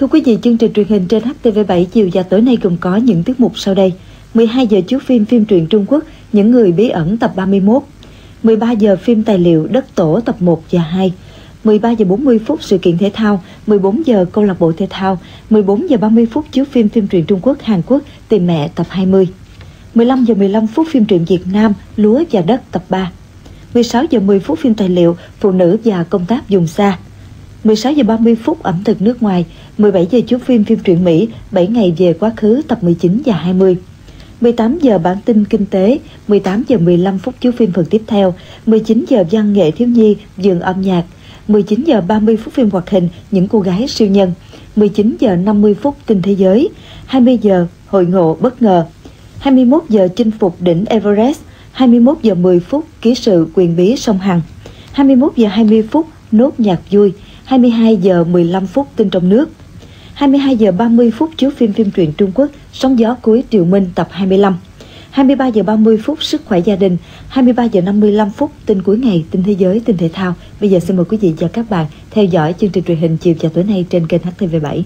Thưa quý vị, chương trình truyền hình trên HTV7 chiều và tối nay gồm có những tiết mục sau đây. 12 giờ chiếu phim phim truyện Trung Quốc Những người bí ẩn tập 31. 13 giờ phim tài liệu Đất tổ tập 1 và 2. 13 giờ 40 phút sự kiện thể thao, 14 giờ câu lạc bộ thể thao, 14 giờ 30 phút chiếu phim phim truyện Trung Quốc Hàn Quốc Tìm mẹ tập 20. 15 giờ 15 phút phim truyện Việt Nam Lúa và đất tập 3. 16 giờ 10 phút phim tài liệu Phụ nữ và công tác dùng xa. 16 giờ 30 phút ẩm thực nước ngoài, 17 giờ chiếu phim phim truyện Mỹ 7 ngày về quá khứ tập 19 và 20. 18 giờ bản tin kinh tế, 18 giờ 15 phút chiếu phim phần tiếp theo, 19 giờ văn nghệ thiếu nhi, vườn âm nhạc, 19 giờ 30 phút phim hoạt hình Những cô gái siêu nhân, 19 giờ 50 phút tin thế giới, 20 giờ hội ngộ bất ngờ, 21 giờ chinh phục đỉnh Everest, 21 giờ 10 phút ký sự quyền bí sông Hằng, 21 giờ 20 phút nốt nhạc vui, 22 giờ 15 phút tin trong nước. 22 giờ 30 phút chiếu phim phim truyện Trung Quốc Sóng gió cuối Triều Minh tập 25. 23 giờ 30 phút sức khỏe gia đình, 23 giờ 55 phút tin cuối ngày, tin thế giới, tin thể thao. Bây giờ xin mời quý vị và các bạn theo dõi chương trình truyền hình chiều và tối nay trên kênh HTV7.